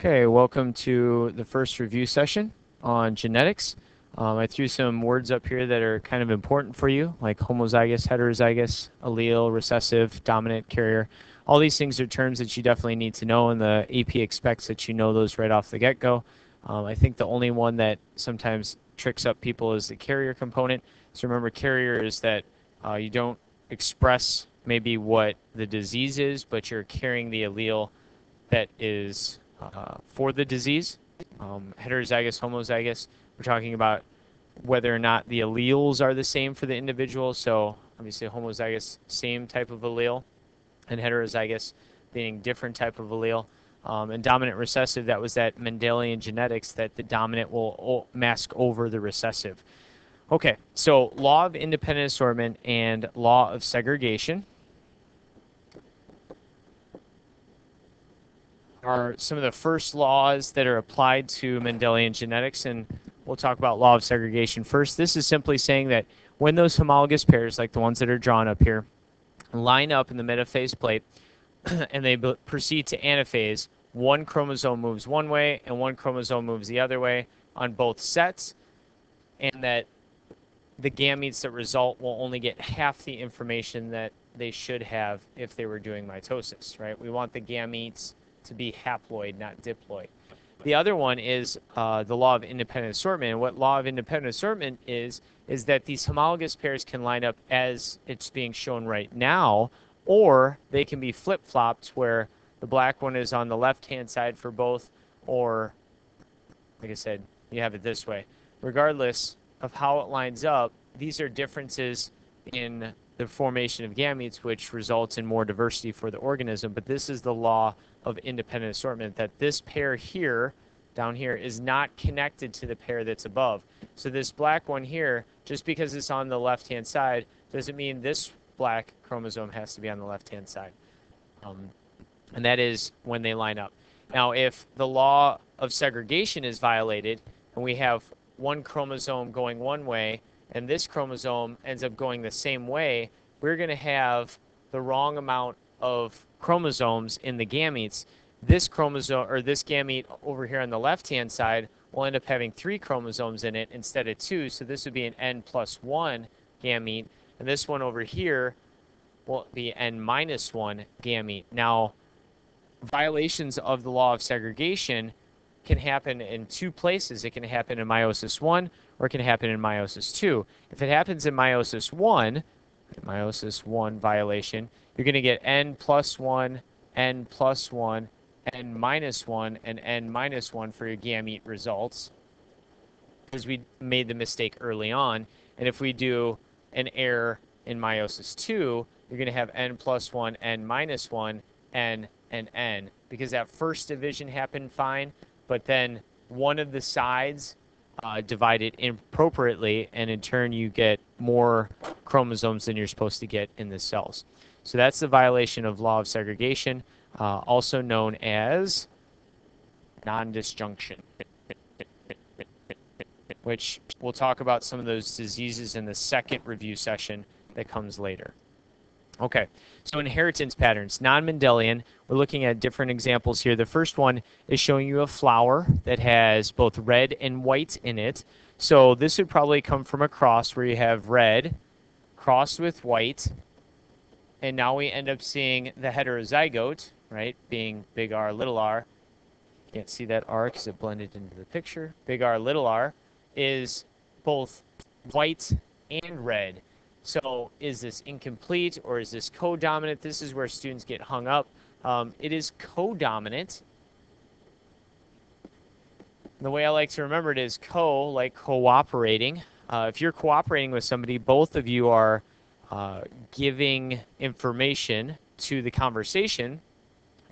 Okay, welcome to the first review session on genetics. Um, I threw some words up here that are kind of important for you, like homozygous, heterozygous, allele, recessive, dominant, carrier. All these things are terms that you definitely need to know, and the AP expects that you know those right off the get-go. Um, I think the only one that sometimes tricks up people is the carrier component. So remember, carrier is that uh, you don't express maybe what the disease is, but you're carrying the allele that is uh, for the disease. Um, heterozygous, homozygous, we're talking about whether or not the alleles are the same for the individual. So obviously homozygous, same type of allele, and heterozygous being different type of allele. Um, and dominant recessive, that was that Mendelian genetics that the dominant will mask over the recessive. Okay, so law of independent assortment and law of segregation. Are some of the first laws that are applied to Mendelian genetics, and we'll talk about law of segregation first. This is simply saying that when those homologous pairs, like the ones that are drawn up here, line up in the metaphase plate and they proceed to anaphase, one chromosome moves one way and one chromosome moves the other way on both sets, and that the gametes that result will only get half the information that they should have if they were doing mitosis, right? We want the gametes to be haploid, not diploid. The other one is uh, the law of independent assortment. And what law of independent assortment is, is that these homologous pairs can line up as it's being shown right now, or they can be flip-flopped where the black one is on the left-hand side for both, or, like I said, you have it this way. Regardless of how it lines up, these are differences in the formation of gametes, which results in more diversity for the organism. But this is the law of independent assortment that this pair here, down here, is not connected to the pair that's above. So this black one here, just because it's on the left-hand side, doesn't mean this black chromosome has to be on the left-hand side. Um, and that is when they line up. Now, if the law of segregation is violated, and we have one chromosome going one way, and this chromosome ends up going the same way, we're going to have the wrong amount of chromosomes in the gametes. This chromosome or this gamete over here on the left-hand side will end up having three chromosomes in it instead of two. So this would be an N plus one gamete. And this one over here will be N minus one gamete. Now, violations of the law of segregation can happen in two places. It can happen in meiosis 1 or it can happen in meiosis 2. If it happens in meiosis 1, meiosis 1 violation, you're going to get n plus 1, n plus 1, n minus 1, and n minus 1 for your gamete results because we made the mistake early on. And if we do an error in meiosis 2, you're going to have n plus 1, n minus 1, n, and n because that first division happened fine, but then one of the sides uh, divided inappropriately, and in turn you get more chromosomes than you're supposed to get in the cells. So that's the violation of law of segregation, uh, also known as non-disjunction, which we'll talk about some of those diseases in the second review session that comes later. Okay, so inheritance patterns, non-Mendelian. We're looking at different examples here. The first one is showing you a flower that has both red and white in it. So this would probably come from a cross where you have red crossed with white. And now we end up seeing the heterozygote, right, being big R, little r. Can't see that R because it blended into the picture. Big R, little r is both white and red. So is this incomplete or is this codominant? This is where students get hung up. Um, it is codominant. The way I like to remember it is co, like cooperating. Uh, if you're cooperating with somebody, both of you are uh, giving information to the conversation,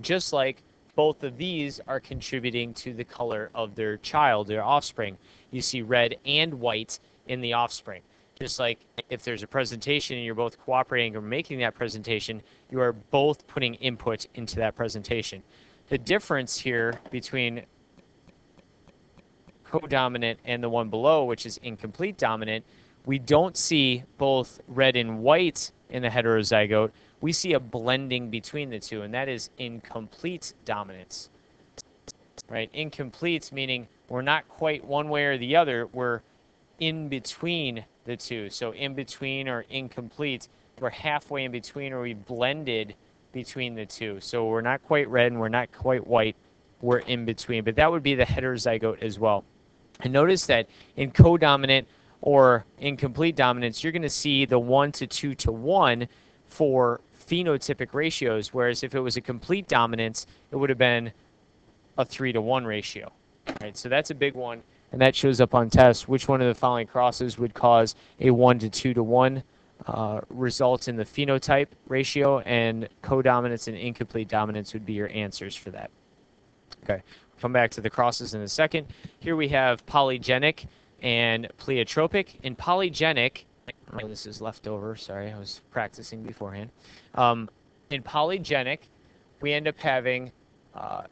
just like both of these are contributing to the color of their child, their offspring. You see red and white in the offspring. Just like if there's a presentation and you're both cooperating or making that presentation, you are both putting input into that presentation. The difference here between codominant and the one below, which is incomplete dominant, we don't see both red and white in the heterozygote. We see a blending between the two, and that is incomplete dominance. right? Incomplete meaning we're not quite one way or the other. We're in between the two. So in between or incomplete, we're halfway in between or we blended between the two. So we're not quite red and we're not quite white. We're in between. But that would be the heterozygote as well. And notice that in codominant or incomplete dominance, you're going to see the 1 to 2 to 1 for phenotypic ratios, whereas if it was a complete dominance, it would have been a 3 to 1 ratio. Right, so that's a big one, and that shows up on tests. Which one of the following crosses would cause a 1 to 2 to 1 uh, results in the phenotype ratio, and codominance and incomplete dominance would be your answers for that. Okay, come back to the crosses in a second. Here we have polygenic and pleiotropic. In polygenic, oh, this is left over. Sorry, I was practicing beforehand. Um, in polygenic, we end up having uh,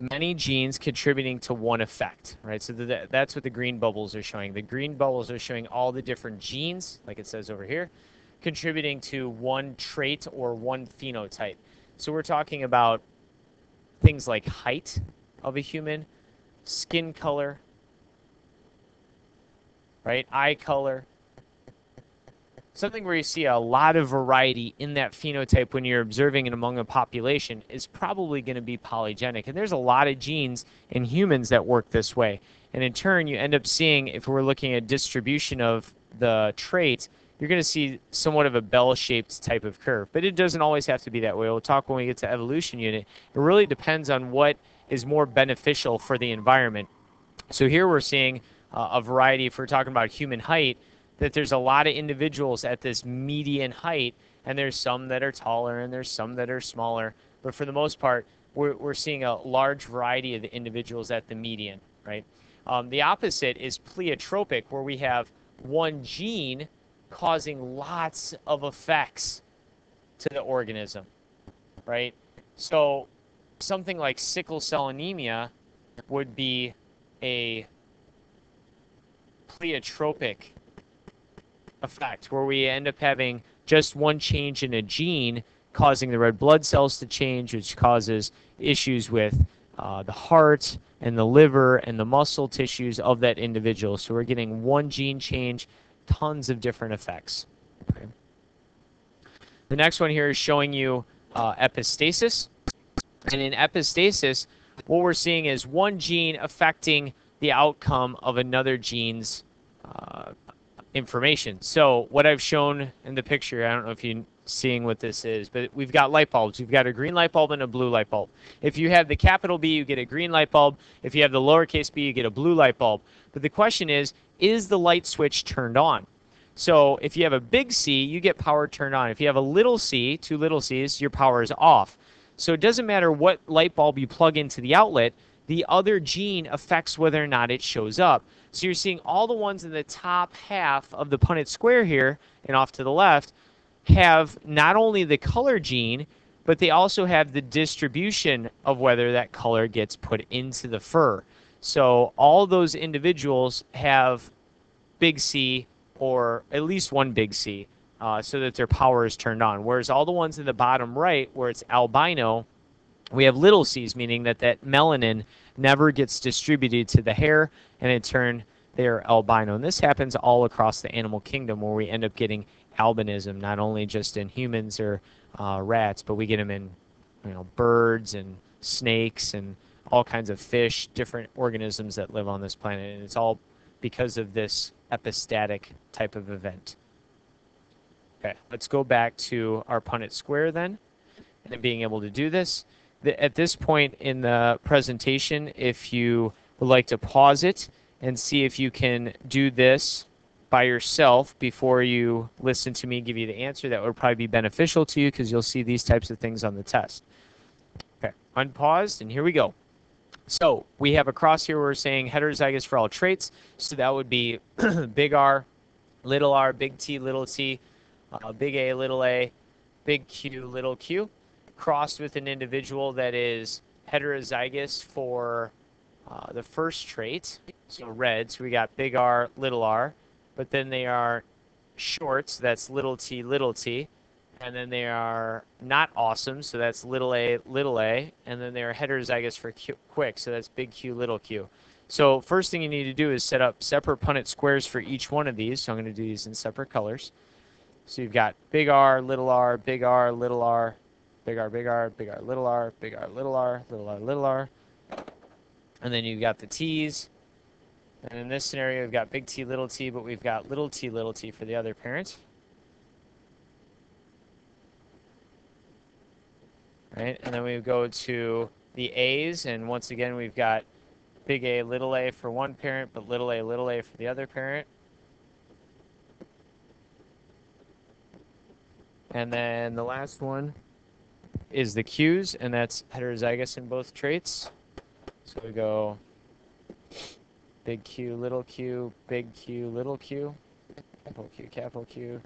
many genes contributing to one effect, right? So the, that's what the green bubbles are showing. The green bubbles are showing all the different genes, like it says over here, contributing to one trait or one phenotype. So we're talking about things like height of a human, skin color, right? Eye color. Something where you see a lot of variety in that phenotype when you're observing it among a population is probably going to be polygenic. And there's a lot of genes in humans that work this way. And in turn, you end up seeing, if we're looking at distribution of the traits, you're going to see somewhat of a bell-shaped type of curve. But it doesn't always have to be that way. We'll talk when we get to evolution unit. It really depends on what is more beneficial for the environment. So here we're seeing uh, a variety, if we're talking about human height, that there's a lot of individuals at this median height, and there's some that are taller and there's some that are smaller. But for the most part, we're, we're seeing a large variety of the individuals at the median, right? Um, the opposite is pleiotropic, where we have one gene causing lots of effects to the organism, right? So something like sickle cell anemia would be a pleiotropic effect where we end up having just one change in a gene causing the red blood cells to change, which causes issues with uh, the heart and the liver and the muscle tissues of that individual. So we're getting one gene change, tons of different effects. Okay. The next one here is showing you uh, epistasis. And in epistasis, what we're seeing is one gene affecting the outcome of another gene's uh, information. So what I've shown in the picture, I don't know if you're seeing what this is, but we've got light bulbs. We've got a green light bulb and a blue light bulb. If you have the capital B, you get a green light bulb. If you have the lowercase b, you get a blue light bulb. But the question is, is the light switch turned on? So if you have a big C, you get power turned on. If you have a little c, two little c's, your power is off. So it doesn't matter what light bulb you plug into the outlet, the other gene affects whether or not it shows up. So you're seeing all the ones in the top half of the Punnett square here and off to the left have not only the color gene, but they also have the distribution of whether that color gets put into the fur. So all those individuals have big C or at least one big C uh, so that their power is turned on. Whereas all the ones in the bottom right where it's albino, we have little c's, meaning that that melanin never gets distributed to the hair, and in turn, they are albino. And this happens all across the animal kingdom where we end up getting albinism, not only just in humans or uh, rats, but we get them in you know, birds and snakes and all kinds of fish, different organisms that live on this planet. And it's all because of this epistatic type of event. Okay, let's go back to our Punnett square then, and being able to do this at this point in the presentation, if you would like to pause it and see if you can do this by yourself before you listen to me give you the answer, that would probably be beneficial to you because you'll see these types of things on the test. Okay, unpaused, and here we go. So we have a cross here we're saying heterozygous for all traits. So that would be big R, little r, big T, little t, uh, big A, little a, big Q, little q crossed with an individual that is heterozygous for uh, the first trait, so red, so we got big R, little r, but then they are shorts, that's little t, little t, and then they are not awesome, so that's little a, little a, and then they are heterozygous for Q, quick, so that's big Q, little q. So first thing you need to do is set up separate Punnett squares for each one of these. So I'm going to do these in separate colors. So you've got big R, little r, big R, little r, big R, big R, big R, little r, big R, little r, little r, little r. And then you've got the T's. And in this scenario, we've got big T, little t, but we've got little t, little t for the other parent. right? And then we go to the A's, and once again, we've got big A, little a for one parent, but little a, little a for the other parent. And then the last one is the Q's, and that's heterozygous in both traits. So we go big Q, little q, big Q, little q, capital Q, capital Q,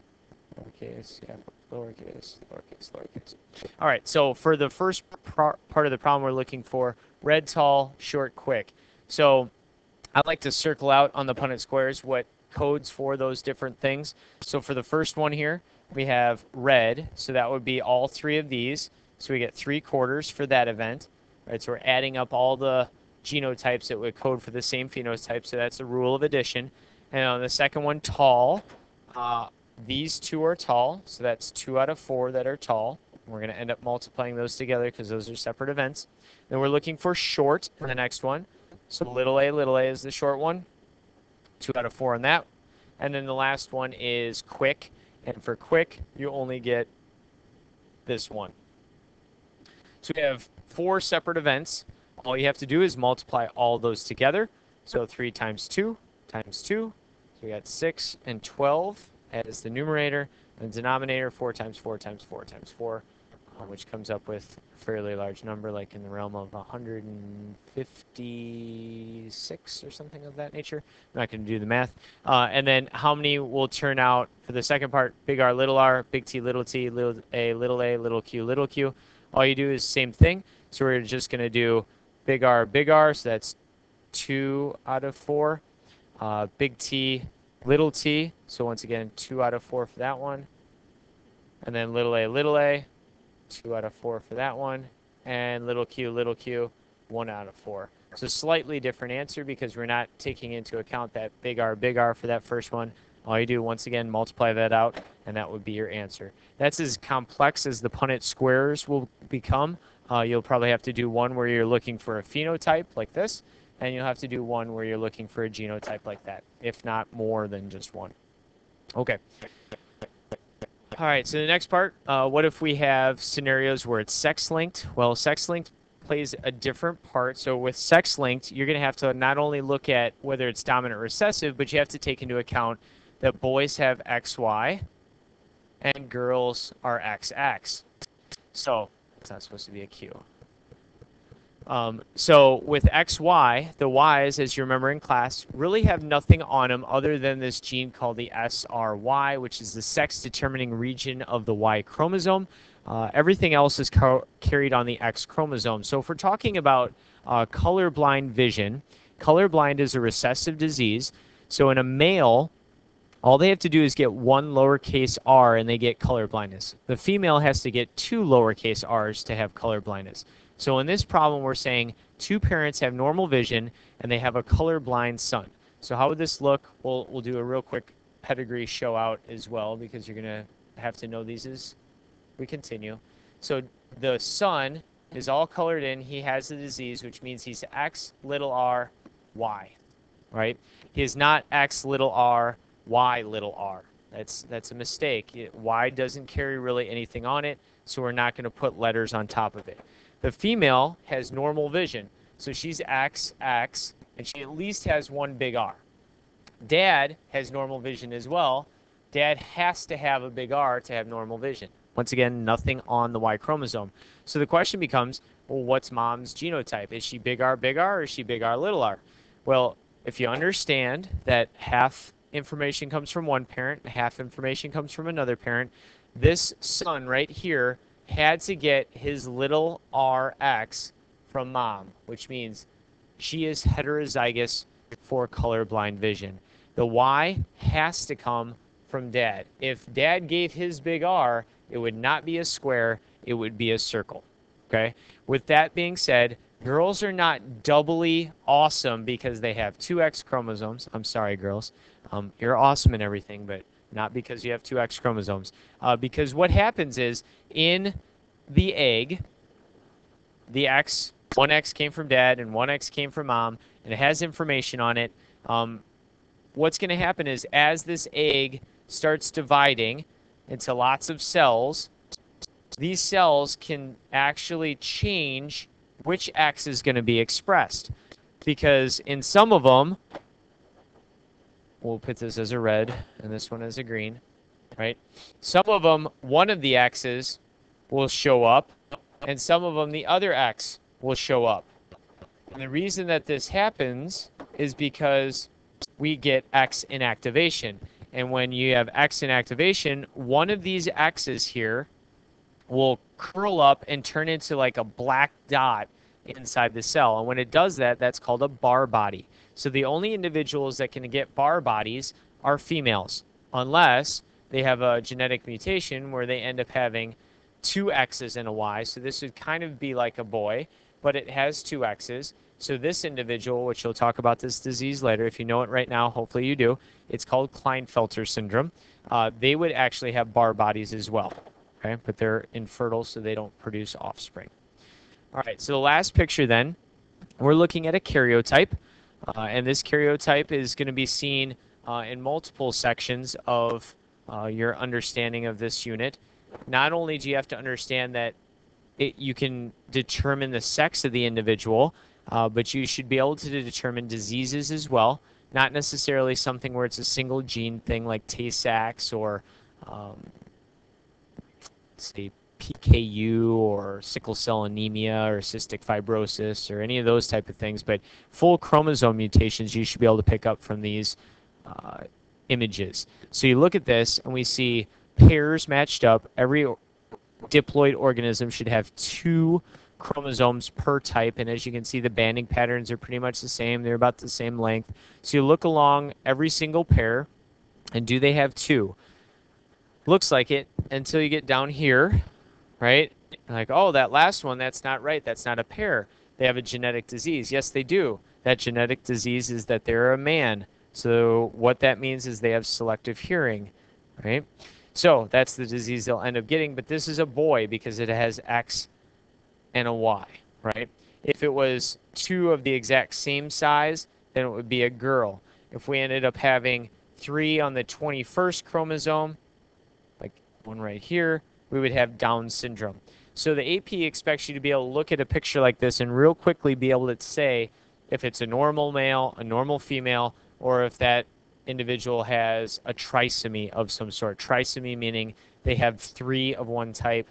lowercase, capital lowercase, lowercase, lowercase. All right, so for the first part of the problem, we're looking for red, tall, short, quick. So I like to circle out on the Punnett squares what codes for those different things. So for the first one here, we have red, so that would be all three of these. So we get three quarters for that event. Right, so we're adding up all the genotypes that would code for the same phenotype, so that's the rule of addition. And on the second one, tall, uh, these two are tall, so that's two out of four that are tall. We're going to end up multiplying those together because those are separate events. Then we're looking for short in the next one. So little a, little a is the short one. Two out of four on that. And then the last one is quick. And for quick, you only get this one. So we have four separate events. All you have to do is multiply all those together. So 3 times 2 times 2. So we got 6 and 12 as the numerator, and denominator 4 times 4 times 4 times 4, uh, which comes up with a fairly large number, like in the realm of 156 or something of that nature. I'm not going to do the math. Uh, and then how many will turn out for the second part, big R, little r, big T, little t, little a, little a, little q, little q. All you do is same thing. So we're just going to do big R, big R, so that's 2 out of 4. Uh, big T, little t, so once again, 2 out of 4 for that one. And then little a, little a, 2 out of 4 for that one. And little q, little q, 1 out of 4. So slightly different answer because we're not taking into account that big R, big R for that first one. All you do, once again, multiply that out, and that would be your answer. That's as complex as the Punnett squares will become. Uh, you'll probably have to do one where you're looking for a phenotype like this, and you'll have to do one where you're looking for a genotype like that, if not more than just one. Okay. All right, so the next part, uh, what if we have scenarios where it's sex-linked? Well, sex-linked plays a different part. So with sex-linked, you're going to have to not only look at whether it's dominant or recessive, but you have to take into account that boys have XY and girls are XX. So it's not supposed to be a Q. Um, so with XY, the Ys, as you remember in class, really have nothing on them other than this gene called the SRY, which is the sex-determining region of the Y chromosome. Uh, everything else is carried on the X chromosome. So if we're talking about uh, colorblind vision, colorblind is a recessive disease. So in a male, all they have to do is get one lowercase r and they get color blindness. The female has to get two lowercase r's to have color blindness. So in this problem, we're saying two parents have normal vision and they have a colorblind son. So how would this look? We'll, we'll do a real quick pedigree show out as well because you're going to have to know these as we continue. So the son is all colored in. He has the disease, which means he's X little r Y, right? He is not X little r Y little r. That's that's a mistake. Y doesn't carry really anything on it, so we're not going to put letters on top of it. The female has normal vision, so she's X, X, and she at least has one big R. Dad has normal vision as well. Dad has to have a big R to have normal vision. Once again, nothing on the Y chromosome. So the question becomes, well, what's mom's genotype? Is she big R, big R, or is she big R, little r? Well, if you understand that half information comes from one parent, half information comes from another parent, this son right here had to get his little rx from mom, which means she is heterozygous for colorblind vision. The Y has to come from dad. If dad gave his big R, it would not be a square, it would be a circle. Okay? With that being said, girls are not doubly awesome because they have two X chromosomes. I'm sorry, girls. Um, you're awesome and everything, but not because you have two X chromosomes. Uh, because what happens is in the egg, the X, one X came from dad and one X came from mom, and it has information on it. Um, what's going to happen is as this egg starts dividing into lots of cells, these cells can actually change which X is going to be expressed. Because in some of them, we'll put this as a red and this one as a green, right? Some of them, one of the X's will show up, and some of them, the other X will show up. And the reason that this happens is because we get X inactivation. And when you have X inactivation, one of these X's here will curl up and turn into like a black dot inside the cell. And when it does that, that's called a Barr body. So the only individuals that can get Barr bodies are females, unless they have a genetic mutation where they end up having two X's and a Y. So this would kind of be like a boy, but it has two X's. So this individual, which you'll talk about this disease later, if you know it right now, hopefully you do, it's called Klinefelter syndrome. Uh, they would actually have Barr bodies as well, okay? But they're infertile, so they don't produce offspring. All right, so the last picture then, we're looking at a karyotype. Uh, and this karyotype is going to be seen uh, in multiple sections of uh, your understanding of this unit. Not only do you have to understand that it, you can determine the sex of the individual, uh, but you should be able to determine diseases as well. Not necessarily something where it's a single gene thing like Tay Sachs or, um, say, PKU or sickle cell anemia or cystic fibrosis or any of those type of things, but full chromosome mutations you should be able to pick up from these uh, images. So you look at this and we see pairs matched up. Every diploid organism should have two chromosomes per type, and as you can see, the banding patterns are pretty much the same. They're about the same length. So you look along every single pair, and do they have two? Looks like it until you get down here right? Like, oh, that last one, that's not right. That's not a pair. They have a genetic disease. Yes, they do. That genetic disease is that they're a man. So what that means is they have selective hearing, right? So that's the disease they'll end up getting. But this is a boy because it has X and a Y, right? If it was two of the exact same size, then it would be a girl. If we ended up having three on the 21st chromosome, like one right here, we would have Down syndrome. So the AP expects you to be able to look at a picture like this and real quickly be able to say if it's a normal male, a normal female, or if that individual has a trisomy of some sort. Trisomy meaning they have three of one type,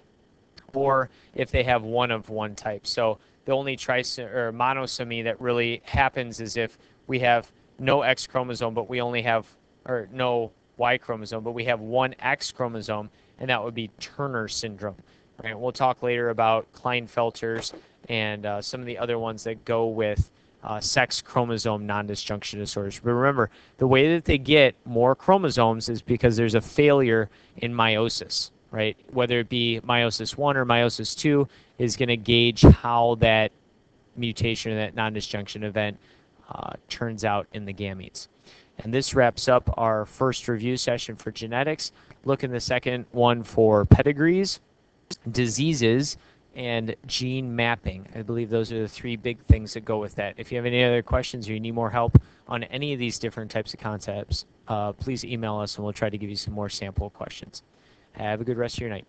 or if they have one of one type. So the only trisomy or monosomy that really happens is if we have no X chromosome, but we only have, or no Y chromosome, but we have one X chromosome, and that would be Turner syndrome. Right? We'll talk later about Klinefelters and uh, some of the other ones that go with uh, sex chromosome non-disjunction disorders. But remember, the way that they get more chromosomes is because there's a failure in meiosis, right? Whether it be meiosis 1 or meiosis 2 is going to gauge how that mutation or that non-disjunction event uh, turns out in the gametes. And this wraps up our first review session for genetics. Look in the second one for pedigrees, diseases, and gene mapping. I believe those are the three big things that go with that. If you have any other questions or you need more help on any of these different types of concepts, uh, please email us and we'll try to give you some more sample questions. Have a good rest of your night.